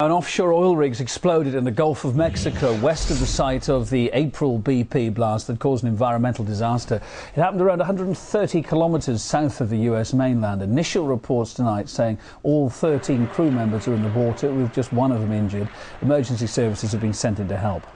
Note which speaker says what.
Speaker 1: An offshore oil rig's exploded in the Gulf of Mexico, west of the site of the April BP blast that caused an environmental disaster. It happened around 130 kilometers south of the US mainland. Initial reports tonight saying all 13 crew members are in the water, with just one of them injured. Emergency services have been sent in to help.